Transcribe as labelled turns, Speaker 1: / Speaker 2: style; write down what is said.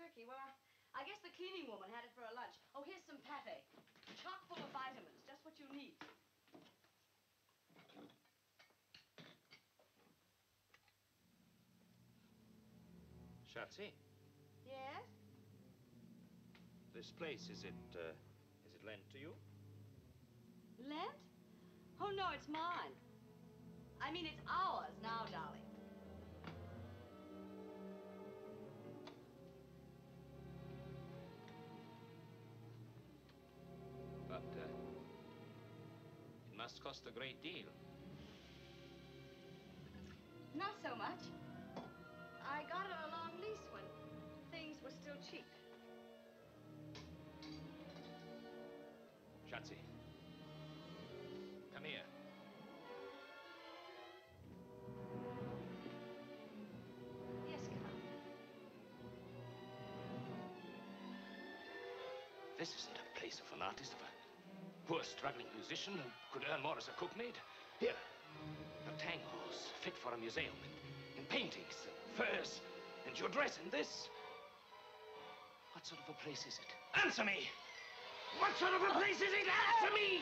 Speaker 1: turkey. Well, I, I guess the cleaning woman had it for her lunch. Oh, here's some pate. Chock full of vitamins, just what you need.
Speaker 2: Schatzi,
Speaker 1: Yes?
Speaker 2: this place, is it, uh, is it lent to you?
Speaker 1: Lent? Oh, no, it's mine. I mean, it's ours now, darling.
Speaker 2: Must cost a great deal.
Speaker 1: Not so much. I got it a long lease when things were still cheap.
Speaker 2: Schatzi, come here.
Speaker 1: Yes, Count.
Speaker 2: This isn't a place of an artist, of a poor struggling musician who could earn more as a cookmaid. Here, a tangos fit for a museum, and, and paintings, and furs, and your dress, and this. What sort of a place is it? Answer me! What sort of a place is it? Answer me!